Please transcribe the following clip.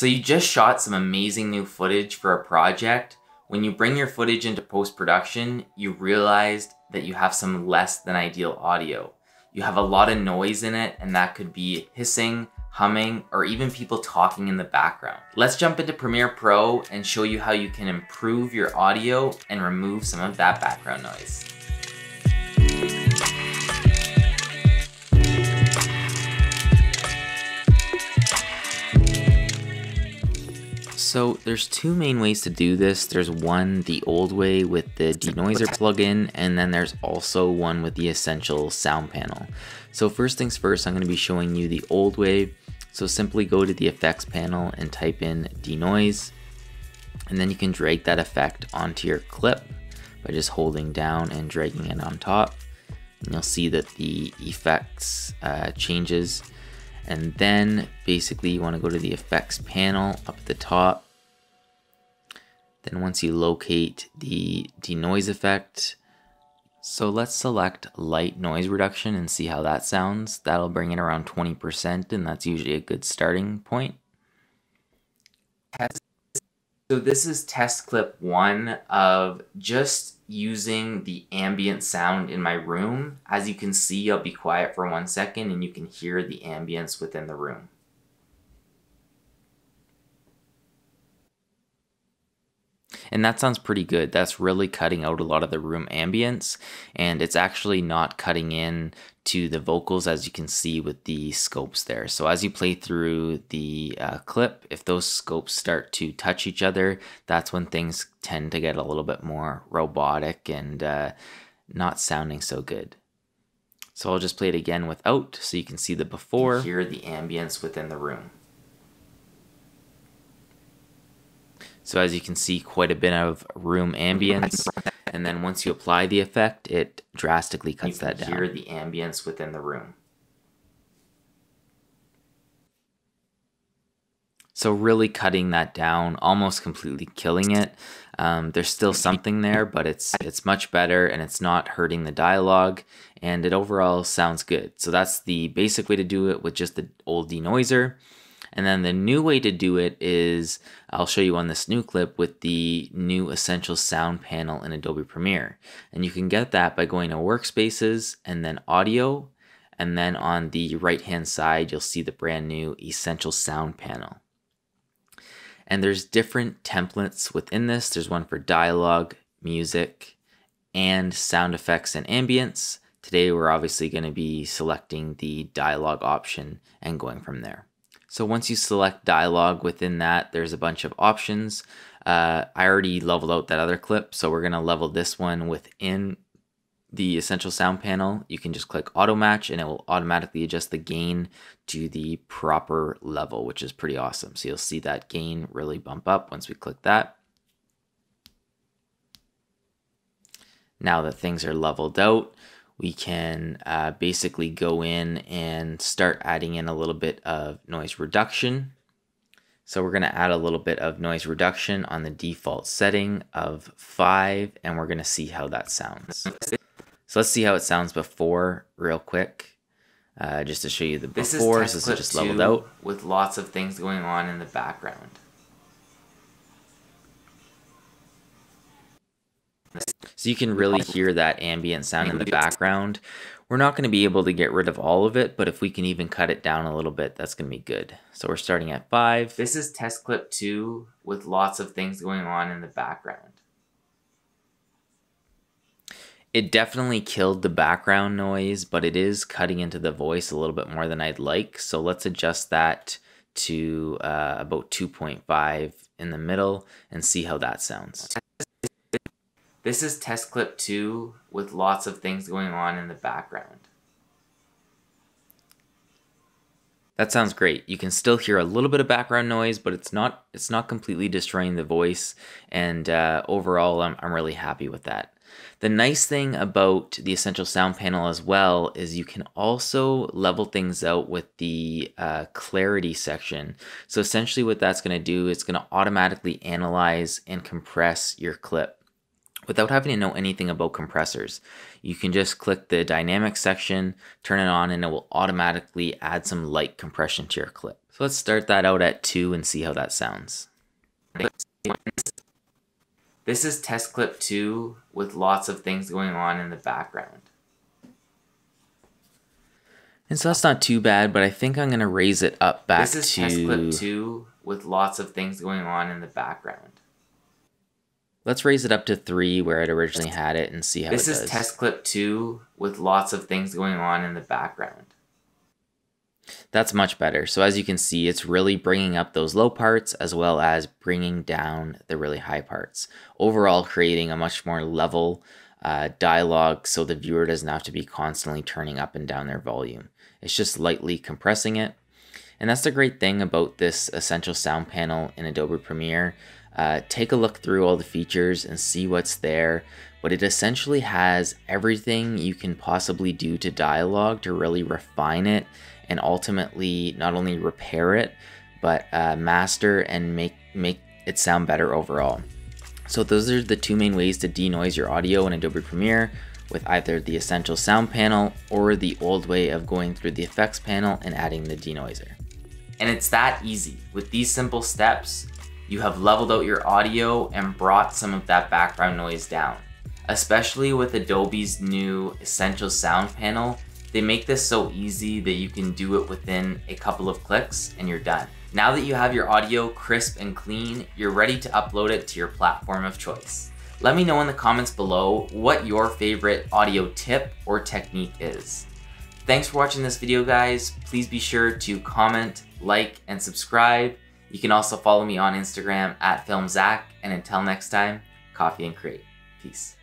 So you just shot some amazing new footage for a project. When you bring your footage into post-production, you realized that you have some less than ideal audio. You have a lot of noise in it and that could be hissing, humming, or even people talking in the background. Let's jump into Premiere Pro and show you how you can improve your audio and remove some of that background noise. So there's two main ways to do this. There's one the old way with the denoiser plugin, and then there's also one with the essential sound panel. So first things first, I'm going to be showing you the old way. So simply go to the effects panel and type in denoise, and then you can drag that effect onto your clip by just holding down and dragging it on top. And you'll see that the effects uh, changes and then basically you want to go to the effects panel up at the top. Then once you locate the denoise effect, so let's select light noise reduction and see how that sounds. That'll bring it around 20% and that's usually a good starting point. So this is test clip one of just using the ambient sound in my room. As you can see, I'll be quiet for one second and you can hear the ambience within the room. And that sounds pretty good. That's really cutting out a lot of the room ambience and it's actually not cutting in to the vocals as you can see with the scopes there. So as you play through the uh, clip, if those scopes start to touch each other, that's when things tend to get a little bit more robotic and uh, not sounding so good. So I'll just play it again without so you can see the before. Hear the ambience within the room. So as you can see, quite a bit of room ambience. And then once you apply the effect, it drastically cuts that down. hear the ambience within the room. So really cutting that down, almost completely killing it. Um, there's still something there, but it's it's much better and it's not hurting the dialogue and it overall sounds good. So that's the basic way to do it with just the old denoiser. And then the new way to do it is, I'll show you on this new clip with the new Essential Sound panel in Adobe Premiere. And you can get that by going to Workspaces and then Audio. And then on the right hand side, you'll see the brand new Essential Sound panel. And there's different templates within this. There's one for dialogue, music, and sound effects and ambience. Today we're obviously going to be selecting the dialogue option and going from there. So once you select dialogue within that, there's a bunch of options. Uh, I already leveled out that other clip, so we're gonna level this one within the essential sound panel. You can just click auto match and it will automatically adjust the gain to the proper level, which is pretty awesome. So you'll see that gain really bump up once we click that. Now that things are leveled out, we can uh, basically go in and start adding in a little bit of noise reduction. So we're going to add a little bit of noise reduction on the default setting of 5 and we're going to see how that sounds. So let's see how it sounds before real quick. Uh, just to show you the before, this is, so this is just leveled out. With lots of things going on in the background. So you can really hear that ambient sound in the background. We're not going to be able to get rid of all of it, but if we can even cut it down a little bit, that's going to be good. So we're starting at 5. This is test clip 2 with lots of things going on in the background. It definitely killed the background noise, but it is cutting into the voice a little bit more than I'd like. So let's adjust that to uh, about 2.5 in the middle and see how that sounds. This is test clip 2 with lots of things going on in the background. That sounds great. You can still hear a little bit of background noise, but it's not it's not completely destroying the voice. And uh, overall, I'm, I'm really happy with that. The nice thing about the Essential Sound panel as well is you can also level things out with the uh, clarity section. So essentially what that's going to do, it's going to automatically analyze and compress your clip without having to know anything about compressors. You can just click the dynamic section, turn it on, and it will automatically add some light compression to your clip. So let's start that out at 2 and see how that sounds. This is test clip 2 with lots of things going on in the background. And so that's not too bad, but I think I'm going to raise it up back to... This is to... test clip 2 with lots of things going on in the background. Let's raise it up to 3 where it originally had it and see how this is test clip 2 with lots of things going on in the background. That's much better. So as you can see, it's really bringing up those low parts as well as bringing down the really high parts. Overall, creating a much more level uh, dialogue so the viewer doesn't have to be constantly turning up and down their volume. It's just lightly compressing it. And that's the great thing about this Essential Sound panel in Adobe Premiere. Uh, take a look through all the features and see what's there, but it essentially has everything you can possibly do to dialogue to really refine it and ultimately not only repair it, but uh, master and make, make it sound better overall. So those are the two main ways to denoise your audio in Adobe Premiere with either the Essential Sound panel or the old way of going through the effects panel and adding the denoiser. And it's that easy. With these simple steps, you have leveled out your audio and brought some of that background noise down. Especially with Adobe's new Essential Sound panel, they make this so easy that you can do it within a couple of clicks and you're done. Now that you have your audio crisp and clean, you're ready to upload it to your platform of choice. Let me know in the comments below what your favorite audio tip or technique is. Thanks for watching this video guys. Please be sure to comment, like, and subscribe. You can also follow me on Instagram at FilmZack. And until next time, coffee and create. Peace.